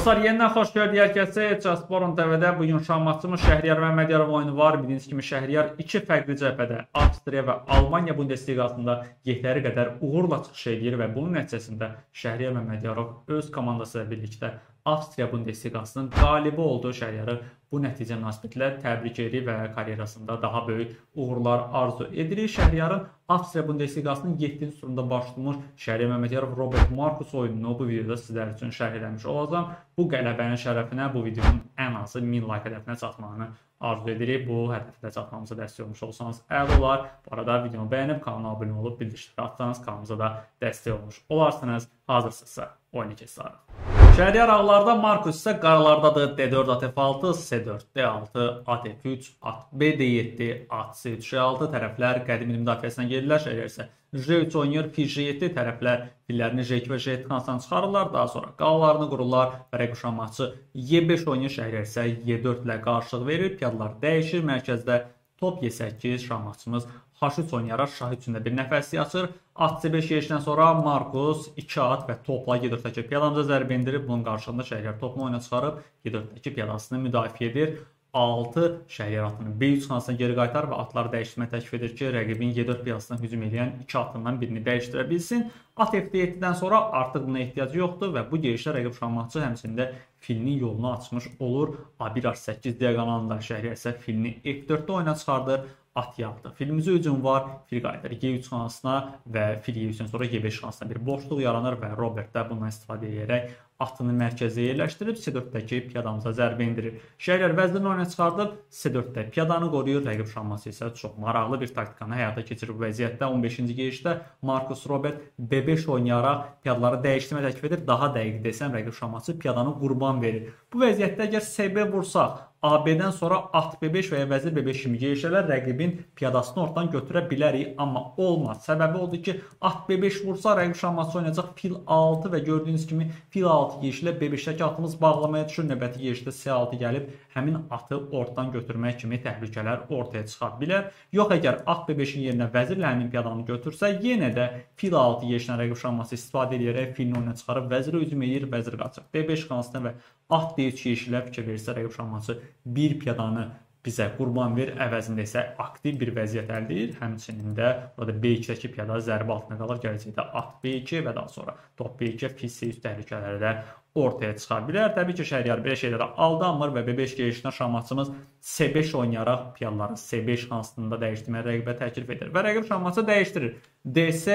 Dostlar, yenidən xoş gördük hər kəsə. Casporun TV-də bu gün şahmatçımız Şəhriyar Məmmədiyarov oyunu var. Bildiyiniz kimi Şəhriyar iki fərqli cəbhədə Avstriya və Almaniya Bundesliqasında yetəri qədər uğurla çıxış edir və bunun nəticəsində Şəhriyar Məmmədiyarov öz komandası ilə birlikdə Avstriya Bundesliqasının qalibi olduğu Şəhriyarı bu nəticə münasibətilə təbrik edirik və karyerasında daha böyük uğurlar arzu edirik. Şəhriyarın Avstriya Bundesliqasının 7-ci turunda baş tutmuş Şəhriyar Məmmədiyarov Robert Markus oyununu bu videoda sizlər üçün şərh eləmiş olacağam. Bu qələbənin şərəfinə bu videonun ən azı 1000 like hədəfinə çatmağını arzu edirik. Bu hədəfə çatmamıza dəstək olmuş olsanız əla olar. Bu arada videonu bəyənib kanala abunə olub bildirişləri atsanız kanalımıza da dəstək olmuş olarsınız. Hazırsınızsa oyuna keçsək. Şəhriyar ağlarda Markus isə qaralardadır. D4 at F6, C4 D6, at F3, at B D7, at C3 Ş6 tərəflər qədim müdafiəsinə gedirlər. Şəhriyar isə J3 oynayır, Fi J7 tərəflər fillərini J2 və J7 xanasından çıxarırlar. Daha sonra qalalarını qururlar. Rəqib şahmatçı Y5 oynayır, Şəhriyar isə Y4 ilə qarşılıq verir. Piyadalar dəyişir. Mərkəzdə top Y8 şahmatçımız H3 oynayaraq şah üçündə bir nəfəslik açır. At C5 yerişdən sonra Markus 2 at və topla G4-dəki piyadamıza zərbə endirib. Bunun qarşılığında Şəhriyar topunu oyuna çıxarıb G4-dəki piyadasını müdafiə edir. 6 Şəhriyar atını B3 xanasına geri qaytar və atları dəyişdirmək təklif edir ki, rəqibin Y4 piyasasına hücum edən 2 atından birini dəyişdirə bilsin. At F7-dən sonra artıq buna ehtiyacı yoxdur və bu gedişdə rəqib şahmatçı həmçində filinin yolunu açmış olur. A1 H8 diaqonalında Şəhriyar isə filini F4-də oyuna çıxardır at yapdı. Filimizə hücum var. Fil qayıdır G3 xanasına və fil G3-dən sonra G5 xanasına bir boşluq yaranır və Robert də bundan istifadə edərək atını mərkəzə yerləşdirib C4-dəki piyadamıza zərbə endirir. Şəhər vəzrini oyuna çıxardıb C4-də piyadanı qoruyur. Rəqib şahması isə çox maraqlı bir taktikanı həyata keçirir bu vəziyyətdə. 15-ci gedişdə Marcus Robert B5 oynayaraq piyadaları dəyişdirmə təklif edir. Daha dəqiq desəm, rəqib şahması piyadanı qurban verir. Bu vəziyyətdə əgər SB vursaq, AB-dən sonra at B5 və ya vəzir B5 kimi gedişlər rəqibin piyadasını ortadan götürə bilərik, amma olmaz. Səbəbi odur ki, at B5 vursa rəqib şahmatçı oynayacaq fil 6 və gördüyünüz kimi fil 6 gedişlə B5-dəki atımız bağlamaya düşür. Növbəti gedişdə C6 gəlib həmin atı ortadan götürmək kimi təhlükələr ortaya çıxa bilər. Yox, əgər at B5-in yerinə vəzirlə həmin piyadanı götürsə, yenə də fil 6 gedişlə rəqib şahmatçı istifadə edərək filini oyuna çıxarıb vəzirə hücum edir, vəzir qaçır. B5 xanasına və at D3 gedişlə fikir verirsə rəqib şahmatçı bir piyadanı bizə qurban ver, əvəzində isə aktiv bir vəziyyət əldə edir. Həmçinin də burada B2-dəki piyada zərbə altında qalır. Gələcəkdə at B2 və daha sonra top B2 fil C3 təhlükələri də ortaya çıxa bilər. Təbii ki, Şəhriyar belə şeylərə aldanmır və B5 gedişinə şahmatçımız C5 oynayaraq piyaları C5 hansında dəyişdirməyə rəqibə təklif edir və rəqib şahmatçı dəyişdirir. DS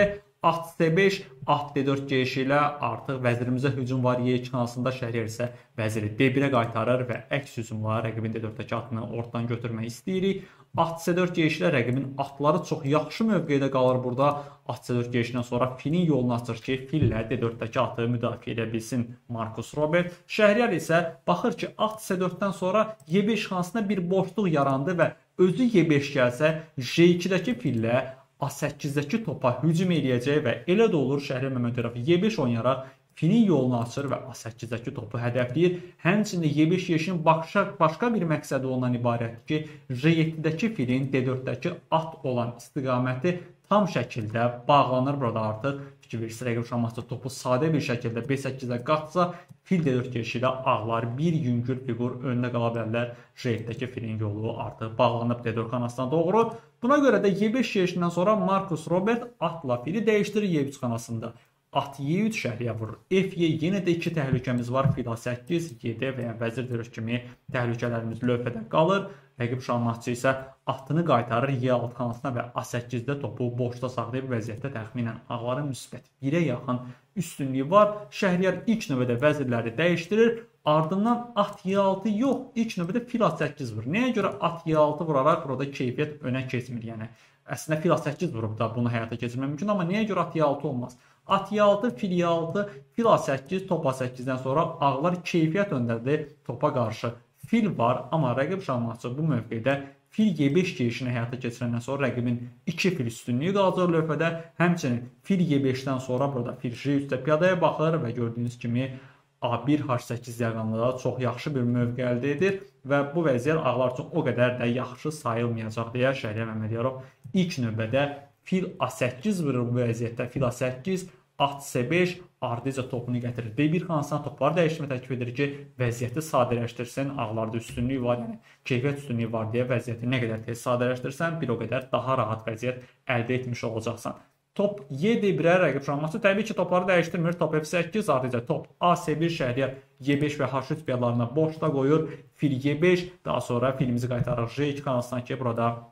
At C5, at D4 gedişi ilə artıq vəzirimizə hücum var. Y2 kanalında Şəhriyar isə vəziri D1-ə qaytarır və əks hücumla rəqibin D4-dəki atını ortadan götürmək istəyirik. At C4 gedişi ilə rəqibin atları çox yaxşı mövqedə qalır burada. At C4 gedişindən sonra filin yolunu açır ki, fillə D4-dəki atı müdafiə edə bilsin Marcus Robert. Şəhriyar isə baxır ki, at C4-dən sonra Y5 xanasında bir boşluq yarandı və özü Y5 gəlsə, J2-dəki fillə A8-dəki topa hücum eləyəcək və elə də olur Şəhri Məmmədov Y5 oynayaraq filin yolunu açır və A8-dəki topu hədəfləyir. Həmçində Y5 yeşin başqa, başqa bir məqsədi ondan ibarətdir ki, J7-dəki filin D4-dəki at olan istiqaməti tam şəkildə bağlanır burada artıq. Fikir verirsə, rəqib şahmatçı topu sadə bir şəkildə B8-də qaçsa, fil D4 girişi ilə ağlar bir yüngül fiqur önünə qala bilərlər. J7-dəki filin yolu artıq bağlanıb D4 xanasına doğru. Buna görə də Y5 yerişindən sonra Marcus Robert atla fili dəyişdirir Y3 xanasında. At Y3 şəhriyə vurur. F-Y yenə də iki təhlükəmiz var. Fil A8, Y-D və ya vəzir döyüş kimi təhlükələrimiz lövhədə qalır. Rəqib şahmatçı isə atını qaytarır Y6 xanasına və A8-də topu boşda saxlayıb vəziyyətdə təxminən ağların müsbət 1-ə yaxın üstünlüyü var. Şəhriyar ilk növbədə vəzirləri dəyişdirir. Ardından at Y6 yox, ilk növbədə fil A8 vurur. Nəyə görə at Y6 vuraraq burada keyfiyyət önə keçmir? Yəni əslində fil A8 vurub da bunu həyata keçirmək mümkün, amma nəyə görə at Y6 olmaz? At Y6, fil Y6, fil A8, top A8-dən sonra ağlar keyfiyyət öndədir topa qarşı fil var, amma rəqib şahmatçı bu mövqedə fil G5 gedişini həyata keçirəndən sonra rəqibin 2 fil üstünlüyü qalacaq lövhədə. Həmçinin fil G5-dən sonra burada fil J3-də piyadaya baxır və gördüyünüz kimi A1 H8 diaqonalında çox yaxşı bir mövqe əldə edir və bu vəziyyət ağlar üçün o qədər də yaxşı sayılmayacaq deyə Şəhriyar Məmmədiyarov ilk növbədə fil A8 vurur bu vəziyyətdə. Fil A8 at C5 ardıca topunu gətirir. B1 xanasına toplar dəyişdirmə təklif edir ki, vəziyyəti sadələşdirsin. Ağlarda üstünlük var, yəni keyfiyyət üstünlüyü var deyə vəziyyəti nə qədər tez sadələşdirsən, bir o qədər daha rahat vəziyyət əldə etmiş olacaqsan. Top Y1-ə rəqib şahmatçı təbii ki, topları dəyişdirmir. Top F8 ardıca top AC1 şəhriyyar Y5 və H3 piyalarına boşda qoyur. Fil Y5, daha sonra filimizi qaytarır J2 kanalından ki, burada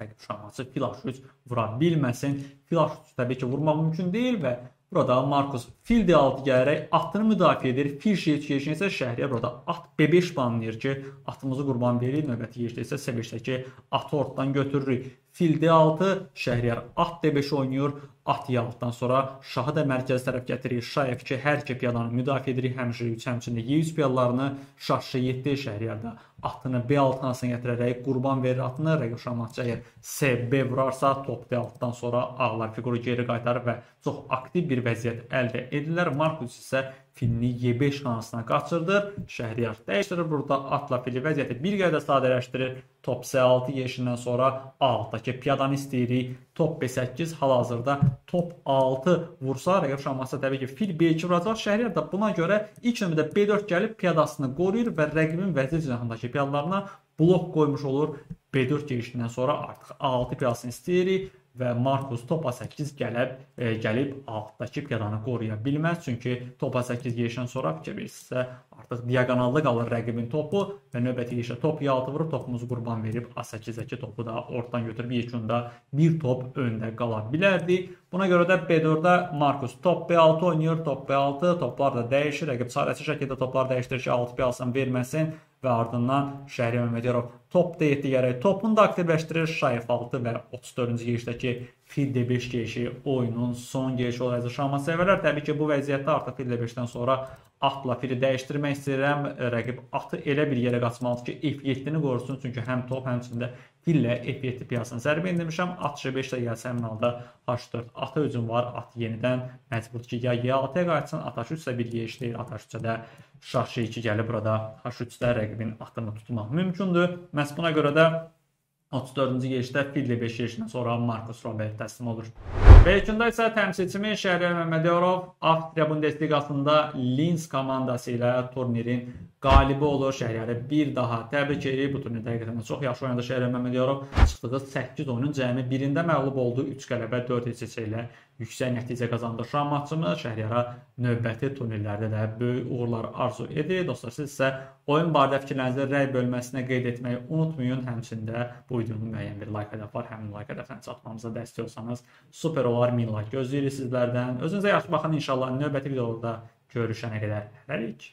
rəqib şahmatçı fil H3 vura bilməsin. Fil H3 təbii ki, vurmaq mümkün deyil və Burada Markus fil D6 gələrək atını müdafiə edir. Fil J3 yerişinə isə Şəhriyar burada at B5 banlayır ki, atımızı qurban verir. Növbəti yerdə isə C5-dəki atı ortadan götürürük. Fil D6, Şəhriyar at D5 oynayır. At Y6-dan sonra şahı da mərkəz tərəf gətirir. Şah F2 hər iki piyadanı müdafiə edir. Həm J3, həmçində Y3 piyalarını şah Ş7 Şəhriyar da atını B6 xanasına gətirərək qurban verir atını. Rəqib şahmatçı əgər SB vurarsa, top D6-dan sonra ağlar fiquru geri qaytarır və çox aktiv bir vəziyyət əldə edirlər. Markus isə filini Y5 xanasına qaçırdır. Şəhriyar dəyişdirir. Burada atla fili vəziyyəti bir qədər sadələşdirir. Top C6 yeşindən sonra A6-dakı piyadanı istəyirik. Top B8 hal-hazırda top 6 vursa, rəqib şahmatçı təbii ki, fil B2 vuracaq. Şəhriyar da buna görə ilk növbədə B4 gəlib piyadasını qoruyur və rəqibin vəzir cinahındakı piyadalarına blok qoymuş olur. B4 girişindən sonra artıq A6 piyasını istəyirik və Markus topa 8 gəlib e, gəlib altdakı piyadanı qoruya bilməz. Çünki topa 8 yerişdən sonra fikir verirsə artıq diaqonalda qalır rəqibin topu və növbəti yerişə top Y6 vurub topumuzu qurban verib A8-dəki topu da ortadan götürüb yekunda bir top öndə qala bilərdi. Buna görə də B4-də Markus top B6 oynayır, top B6, toplar da dəyişir. Rəqib çarəsiz şəkildə toplar dəyişdirir ki, 6 B alsın verməsin və ardından Şəhri Məmmədiyarov top D7 gərək topunu da aktivləşdirir. Şah F6 və 34-cü yerişdəki fil D5 geyişi oyunun son geyişi olacaq. Şahmat sevərlər təbii ki, bu vəziyyətdə artıq fil D5-dən sonra atla fili dəyişdirmək istəyirəm. Rəqib atı elə bir yerə qaçmalıdır ki, F7-ni qorusun, çünki həm top, həmçində fillə F7 piyasını zərbə endirmişəm. At J5 də gəlsə həmin halda H4 ata hücum var. At yenidən məcburdur ki, ya Y6-ya qayıtsın. At H3 isə bir yeyiş deyil. At H3-də şah Ş2 gəlib burada H3-də rəqibin atını tutmaq mümkündür. Məhz buna görə də 34-cü yerişdə Fidli 5 yerişindən sonra Markus Robert təslim olur. Belkində isə təmsilçimiz Şəhriyar Məmmədov Avstriya Bundesliqasında Linz komandası ilə turnirin qalibi olur. Şəhriyarı bir daha təbrik edir. Bu turnirdə həqiqətən çox yaxşı oynadı Şəhriyar Məmmədov. Çıxdığı 8 oyunun cəmi birində məğlub oldu. 3 qələbə, 4 heçəsə ilə yüksək nəticə qazandı. Şahmatçımız Şəhriyara növbəti turnirlərdə də böyük uğurlar arzu edir. Dostlar, siz isə oyun barədə fikirlərinizi rəy bölməsinə qeyd etməyi unutmayın. Həmçində bu videonun müəyyən bir like hədəf var. Həmin like hədəfini çatmamıza dəstək olsanız super olar. 1000 like gözləyirik sizlərdən. Özünüzə yaxşı baxın inşallah. Növbəti videoda görüşənə qədər hələlik.